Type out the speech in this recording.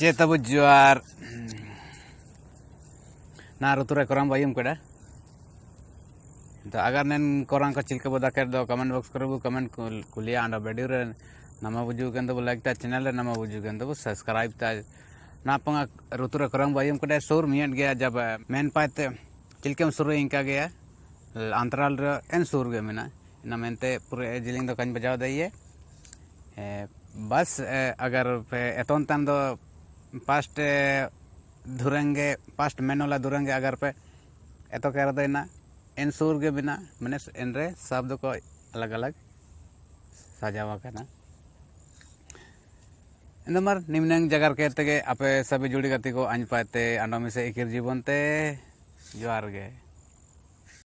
Bujuar. Nah, rutura korang bayum kada. तो अगर नैन कोरंग का चिल्के बोदा कर दो कमेंट बॉक्स करो कमेंट कुलिया अंडा वीडियो रे नमा बुजु के ता चैनल नमा बुजु के अंदर सब्सक्राइब ता ना पंगा ऋतुरा करंग बायम कटे सुर मियट गया जब मेन पाते चिल्के सुर इनका गया अंतराल एन सुर गे मिना ना मेनते पूरे जिलिंग दो बजाव दइए बस अगर एतोन तन पास्ट धुरंगे, पास्ट मेनोला धुरंगे अगर पे एतो कह रहे ना इन सूर के बिना, मैंने इन रे शब्द को अलग अलग सजावा करना। इंदमर निम्न जगह कहते के आपे सभी जुड़ी गति को अंज पाते अंडोमी से इकिर जीवन ते ज़ोर गे